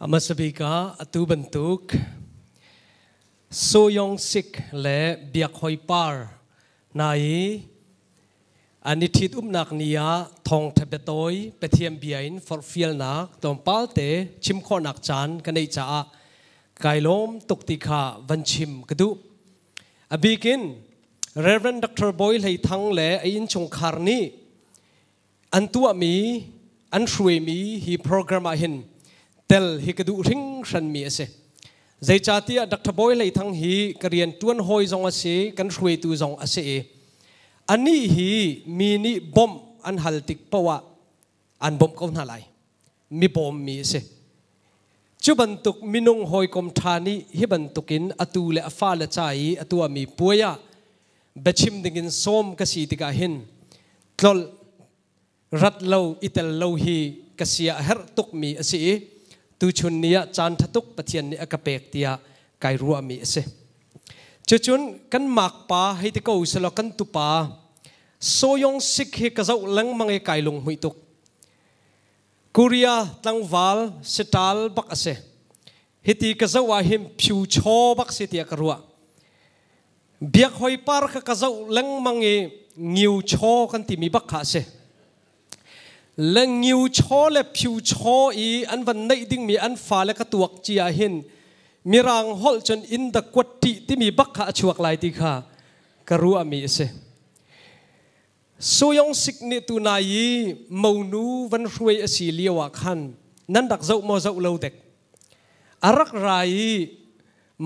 Amasabika atu bentuk soyong sik le biak hoi par nai ani thit um nak nia thong thebetoi pethiam biain for fiel nak tom palte chim kho nak chan kanei cha kailom tukti kha van chim kadu abikin Reverend Dr. Boyle hay thang le ayin chung kharni antua mi an shui mi hi program a hin tel hi kadu ring ran mi ase zai cha tia dr boy lei thang hi karian tuan hoi zong ase kan hrui tu zong ase e ani hi mi ni bom an hal tik pawa an bom ko na lai mi bom mi ase chu ban tuk minung hoi kom thani hi ban tukin atu le afa le chai atu mi puya bechim dingin som ka si tika hin tlol rat lo itel lo hi kasia her tuk mi ase tu chun nia chan thatuk pathian ni akapek tia, kai ru ami ase. Chu chun kan mak pa, hei te ko selo kan tu pa, soyong sik he ka zau lang mangai e kai lung hui tuk. Kuria, tlangwal, setal bak ase. Hiti ka zau a him phiu cho bak se tia karua biak hoi par ka ka zau lang mangai e ngiu cho kan ti mi bak kha se และงิวชอและผิวชออีอันวันในดิ้งมีอันฟ้าและกระตวกจียหินมีรางหอลจนอินตะกวดติที่มีบักขะชวกลายติค่ะกรัวมีเสสุยองสิกนิตุนายีมูนูวันรวยสีเลียวขันนั่นดักเจ้ามาเจ้าเลาเด็กอารักราย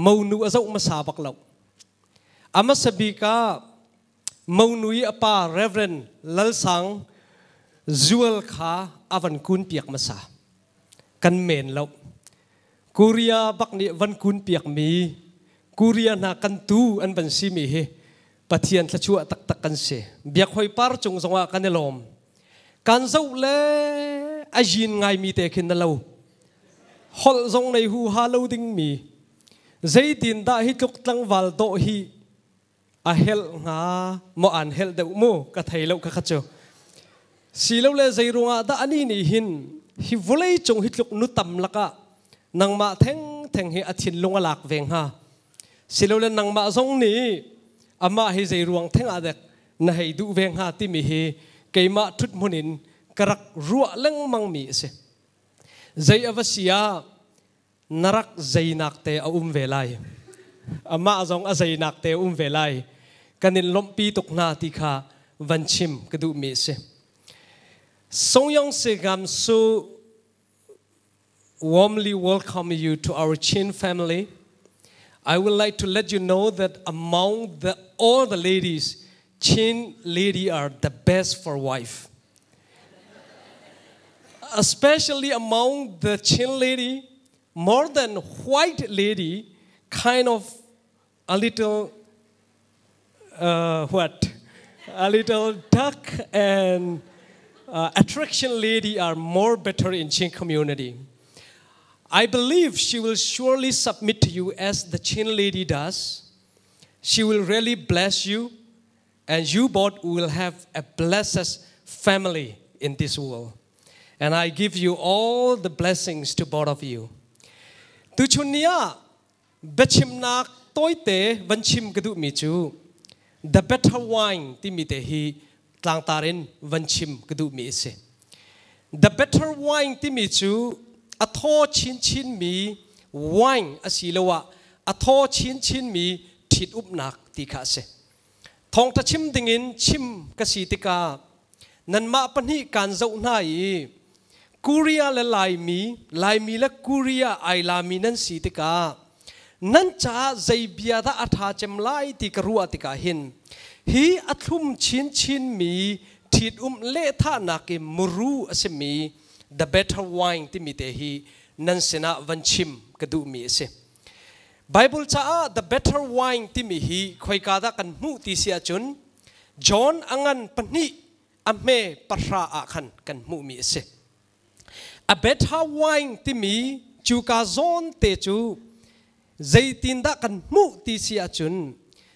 มูนูเจ้ามาสาบักเลวอามาสบีกามูนุยอปาเรเวนลลสัง zual kha avan kun piak masa kan men lo kuria bak ni van kun piak mi. Kuria na kan tu an ban si mi he. Pathian tla chua tak tak kan se. Biak hoi par chung zonga kan e lom. Kan zo le ajin ngai mi te khin lo hol zong nei hu ha lo ding mi. Zai tin da hi tluk tlang wal do hi. A hel nga mo an hel de mu ka thai lo ka khacho สีเลวเลใจรุงอาดาอันนี้นี่หินฮิวเล่จงฮิตลุกนุตัมลักะนังมาแทงแทงเฮอทินลงอลักเวงฮะสีเลวเลนางมาทรงนี้อามาฮิใจรวงแทงอาเด็กนายดูเวงฮะที่มีเฮเกยมาทุดมุนินกรักรัวเล่งมังมีเสใจอวสิยานรักใจนักเตออุ้มเวลัยอามาทรงอาใจนักเตออุ้มเวลัยกันนิลลมปีตกนาติคาวันชิมกระดูมีเส Song Young Sigam so warmly welcome you to our Chin family. I would like to let you know that among the, all the ladies, Chin lady are the best for wife. Especially among the Chin lady, more than white lady, kind of a little, uh, what? A little dark and uh, attraction lady are more better in Chin community. I believe she will surely submit to you as the Chin lady does. She will really bless you, and you both will have a blessed family in this world. And I give you all the blessings to both of you. Tu chunia bechim nak toite vanchim gadu michu. The better wine timite hi ลางตารินวันชิมกระดูมีเส the better wine ที่มีจูอัทโทชินชินมี wine อาศิลวะอัทโทชินชินมีทิดอุบนักติคาเสทองตะชิมดิ่งินชิมกสิติกานันมาปนิการเจ้าหน้าอีกุเรียและลายมีลายมีและกุเรียไอลามีนันสิติกานั่นจ้าใจเบียดาอัฐาเจมไลติกรัวติกาหิน ฮีอัทุมชินชินมีทิดอุมเลท่านักมรูอสมี the better wine ที่มีเตฮีนันเสนาวันชิมกระดูมีเส Bible จ้า the better wine ที่มีฮีคอยกาดกันมูติเสียจุนจอนอังันปนิอเมปราอาคันกันมูมีเส a better wine ที่มีจูกาซอนเตจูใจตินดากันมูติเสียจุน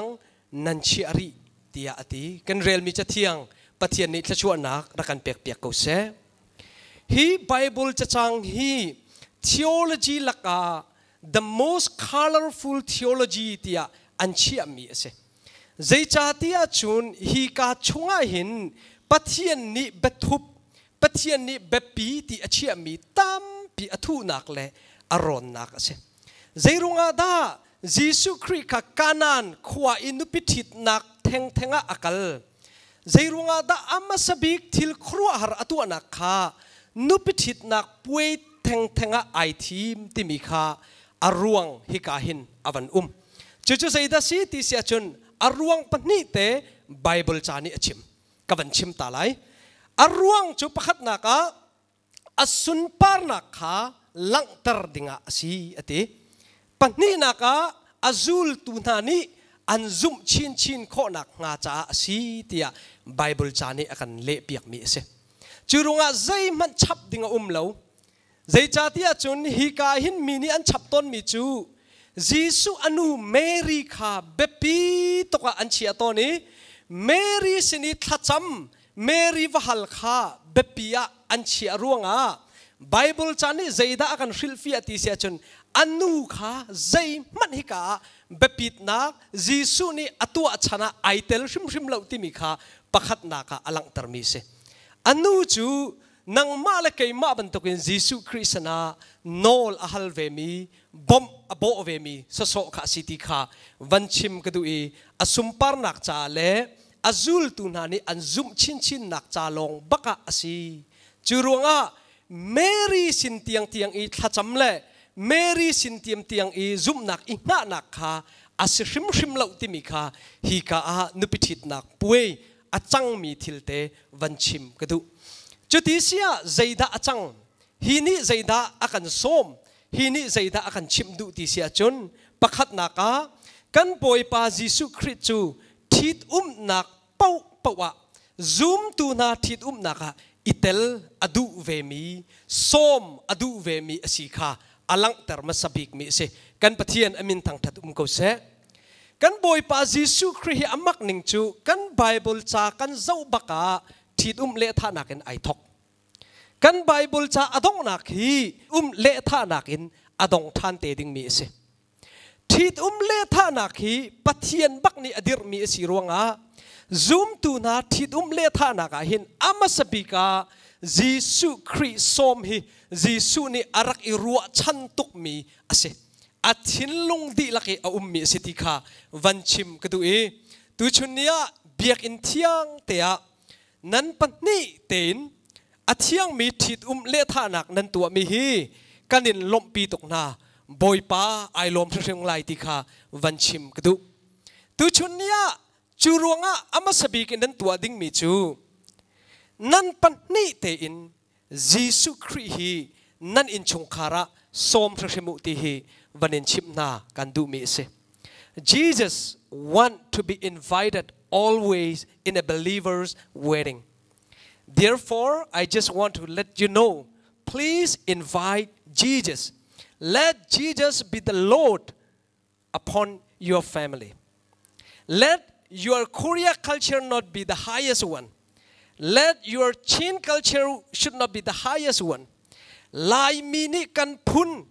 งนันชิอารีเตียอติกันเรลมีจะเทียงปะเทียนนี้จะชวนนักรักันเปียกเปียกกูเสฮีไบเบิลจะจังฮี theology laka the most colorful theology tia anchi ami ase zai cha tia chun hi ka chunga hin pathian ni bethup pathian ni bepi ti achi ami tam pi athu nak le aron nak ase zai runga da Jesu Christ ka kanan khwa inu pithit nak theng thenga akal zairunga da amma sabik thil khruwa har atu anak kha nu pithit nak puai theng thenga ai thim timi kha aruang hi ka hin avan um chu chu zaida si ti sia chun อรวงปนิเตไบเบิลจานิอชิมกวันชิมตาไลอรวงจุปขัดนักอสุนปาร์นักาลังตร์ดิงาสีอติปนินักอาซูลตุนานิอันซุมชินชินโคนักงาจาสีเตียไบเบิลจานีอคันเละเปียกมีเสจูรุงอาใจมันชับดิงาอุ้มเลวใจจัตยาจุนฮิกาหินมีนีอันชับต้นมีจู jisu anu mary kha bepi to ka an chia mary sini thacham mary wahal kha bepia an chia ruanga bible chani zaida akan rilfi ati sia chun anu kha zai man hi ka bepit na jisu ni atua chana aitel shim shim lo ti mi kha pakhat na ka alang termi se anu chu nang ma le kai ma ban tokin jisu krishna nol ahal ve mi bom abo ve mi so so kha siti kha vanchim kadu e asum par nak cha le azul tu na ni anzum chin chin nak cha long baka asi. Churuanga mary sin tiang tiang i thacham le Mary sin tiam tiang i zum nak i nga nak kha asrim shrim lo ti mi kha hi ka a nupithit nak puai achang mi thil te vanchim kadu chuti sia zaida achang. Hi ni zaida akan som. Hi ni zaida akan chim du ti sia chun. Pakhat na ka kan poi pa jisu khrit chu. Um nak pau pawa. Zoom tu na thit um naka. Itel adu ve mi som adu ve mi asika alang ter masabik mi se. Kan pathian amin thang that um ko se. Kan boy pa jisu khri amak ning chu. Kan bible cha kan zau baka ทิดอุ้มเละท่านักเองไอทอกกันไบเบิลจะอดองนักฮีอุ้มเละท่านักเองอดองท่านเตดิงมีสิทิดอุ้มเละท่านักฮีปัทยนบักนี่อดีรมีสิรวงอา zoom ตัวนาทิดอุ้มเละท่านักห็นอามาสบิกา Jesus Christ som hi Jesus ni arak irua chantuk mi ase at hinlung di laki a ummi sitika vanchim kadu e tu chunia biak in tiang tea นั้นปันนี่เต็นอาเชียงมีทิดอุ้มเละทาหนักนันตัวมีฮีกันินลมปีตกนาบอยป้าไอลมเรื่องไลติคาวันชิมกระดุตุชุนยะจูรวงะอามาสบีกินนันตัวดิ้งมีจูนั้นปัณณิเตินจีสุครีฮีนั่นอินชงคาระสมพระงมุติฮีวันนินชิมนากันดูมีเส Jesus want to be invited always in a believer's wedding. Therefore, I just want to let you know, please invite Jesus. Let Jesus be the Lord upon your family. Let your Korea culture not be the highest one. Let your chin culture should not be the highest one. Lai mi ni kan pun.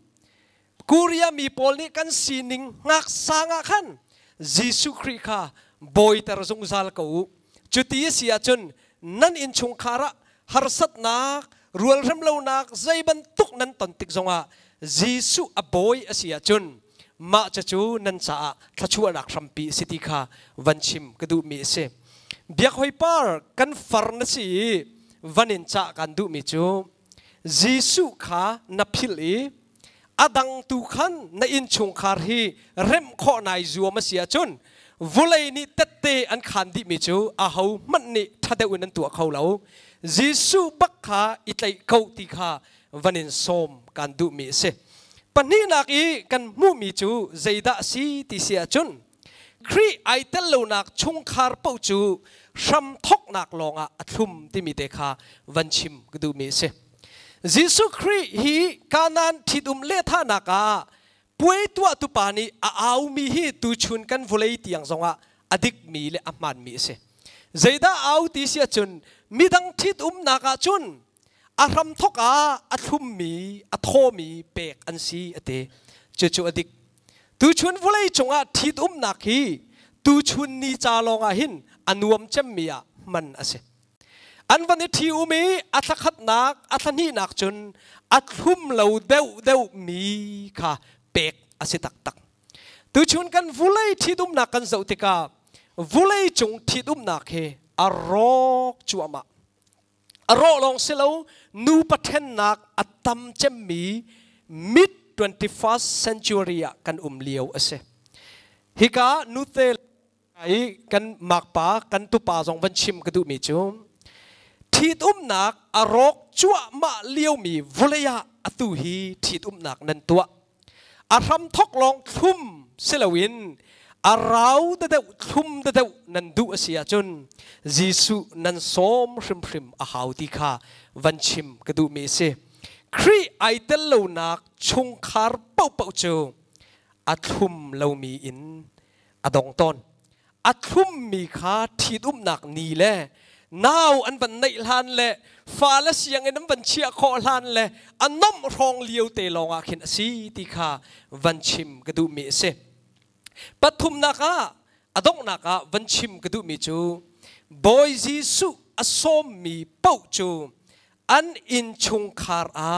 Kuria mi kan sining ngak sanga kan. Jisu Christ boy tar zung zal ko. Chuti siya chun nan in chung khara harsat nak rual ram lo nak zai ban tuk nan tontik zonga. Jisu a boy asia chun. Ma chachu nan sa thachu anak rampi siti kha vanchim kadu mi se. biak hoi par kan far na si vanin cha kan du mi chu jisu kha na phil i อดังตุขันในอินชงคา วุเลยนี่เตเตอันขันดิมิจูอาหูมันนี่ทัดเดวินันตัวเขาแล้วจิสุบักขาอิตัยเขาติขาวันนินสมกันดูมีเสปนี้นักอีกันมูมีจูใจดาสีติเสียจุนครีไอเตลโลนักชงคาร์ปูจูชัมทกนักลองอะทุ่มที่มีเดคาวันชิมกดูมีเสจิสุครีฮีกานันทิดุมเลธานักา ป่วยตัวตุปานีอาอามีฮีตูชุนกันฟุเลยตียงสงะอดิกมีเลอามันมีเสใจดาเอาตีเสียจนมีดังทิดอุมนักาจุนอารมทกอาอัทุมมีอัทโทมีเปกอันซีอเตจจูอดิกตูชุนฟุเลยจงอาทิดอุมนักฮีตูชุนนีจาลองอาหินอันวมเจมมีอะมันอเสอันวันนี้ที่อุมีอัตขัดนักอัตนีนักจนอัตุมเราเดวเดวมีค่ะ เป็กอาเสตักตักตัวชนกันวุเลยที่ดุมนักกันเจ้าติกาวุเลยจงที่ดุมนักเฮอารอกจัวมาอารอกลองเสลานูปะเทนนักอัตัมเจมี mid 21st century กันอุมเลียวอาเสฮิกานูเตลไอ้กันมักปากันตุปาสอ อารมทกนันตัวอกลองทุ่มเซลวินอาราวเดวทุ่มเดวนันดูเสียจนจิสุนันสมพริมพริมอาหาวติคาวันชิมกระดูเมเสครีไอเตลโลนักชงคาร์เป่าเป่าโจอัทุมเลามีอินอดองตอนอัทุมมีขาทีดุมหนักนีแล นาวอันบันในลานแลฟ้าและเสียงไอ้น้ำบันเชียคอลานแลอันน้อมรองเลียวเตลองอาเขินสีติขาวันชิมกระดูมีเสปทุมนักาอดงนักาวันชิมกระดูมีจูบอยจีสุอสมมีเป้าจูอันอินชุงคาร์อา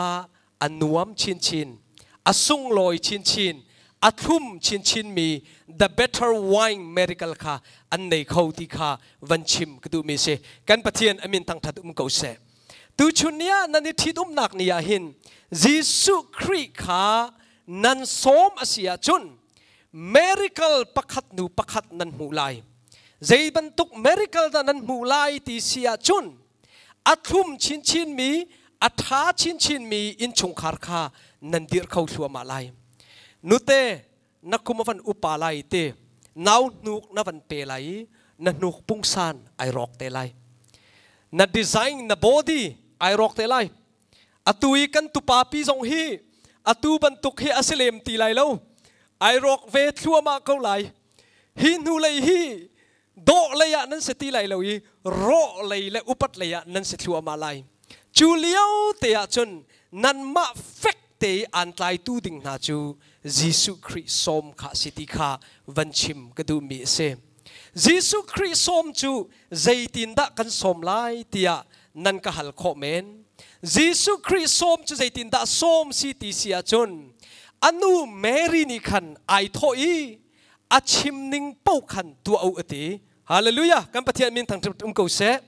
อันนวมชินชินอสุงลอยชินชิน อัทุมชินชินมี the better wine miracle ค่ะอันในเขาที่ค่ะวันชิมก็ดูมีเสกันปะเทียนอมินตั้งทัดอุ้มเกาเสตูชุนเนียนันทิดอุ้มนักนี่ยหินยิสุคริค่ะนันสมอาเซียจุน miracle ปักขัดนูปักขัดนันหูลายใจบรรทุก miracle นันหูลายที่เสียจุนอัทุมชินชินมีอัฐาชินชินมีอินชงคาร์คานันดีร์เขาชัวมาไล นุเตนักคุมวันอุปาลัยเตนาวนุกนวันเปลัยนันุกปุงซานไอรอกเตลัยนัดดีไซน์นับบอดีไอรอกเตลัยอตุยกันตุปาปีสงฮีอตุบันตุกฮีอัสเลมตีไลแล้วไอรอกเวทัวมาเกาไลฮินูเลยฮีโดเลยะนั้นสติไลแล้วยีโรเลยและอุปัตเลยะนั้นสทัวมาไลจูเลียวเตียจนนันมาเฟก te an tlai tu ding na chu jisu Christ som kha siti kha van chim ka du mi se. Jisu Christ som chu zaitin da kan som lai tia nan ka hal kho men. Jisu Christ som chu zaitin da som si ti sia chun. Anu mary ni khan ai tho i, a chim ning pau khan tu au ati hallelujah. Kan pathian min thang um ko se.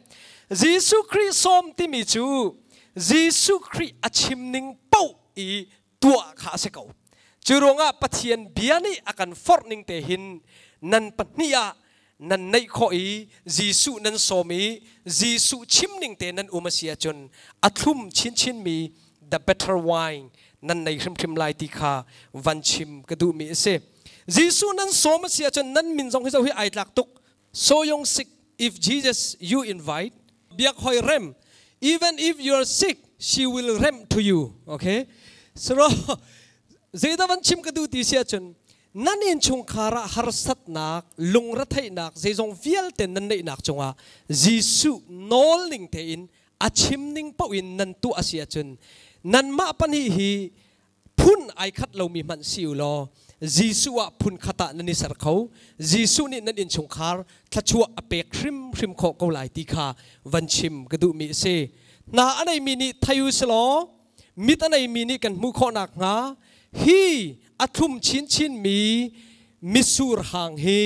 Jisu Christ som ti mi chu jisu Christ a chim ning pau ีตัวขาเสกจูรงะปัจเจียนเบียนี่อาการฟอร์นิงเตหินนันปนิยานันในข้ออีจีสุนันโสมีจีสุชิมนิงเตนันอุมาเสียจนอัทุมชินชินมี the better wine นันในคริมคริมไลติคาวันชิมกระดูมีเสจีสุนันโสมาเสียจนนันมินทรงที่เจ้าให้ไอหลักตุก so young sick if Jesus you invite เบียกหอยเรม even if you are sick she will rem to you okay สโรเจดวันชิมกรดูตีเสียจนนั่นเองชงคาระฮาร์สัตนักลุงรัฐไนักเจงเวียลเตนนั่นเองนักจงว่าจีสุนอลนิงเตินอาชิมนิงปวินนันตัวเสียจนนั่นมาปันฮีฮีพุ่นไอคัดเรามีมันสิวลอจีสุวะพุ่นคาตะนันนิสรเขาจีสุนี่นั่นเองชงคาร์ทัชัวอเปคริมคริมโคกไลายตีคาวันชิมกรดูมีเซนาอะไรมีนิทายุสลอ มิตรในมีนี่กันมุขนักงาฮีอาทุมชินชินมีมิสูรหางฮี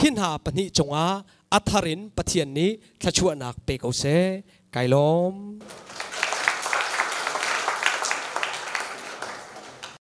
หินหาปนิจงอาอัทรินปะเทียนนี้ขชวนักเปกเอาเซไกลลม